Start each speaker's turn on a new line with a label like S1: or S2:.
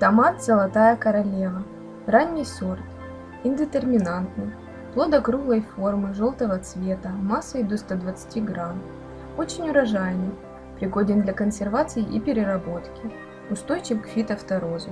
S1: Томат «Золотая королева». Ранний сорт. Индетерминантный. Плод округлой формы, желтого цвета, массой до 120 грамм. Очень урожайный. Пригоден для консервации и переработки. Устойчив к фитофторозу.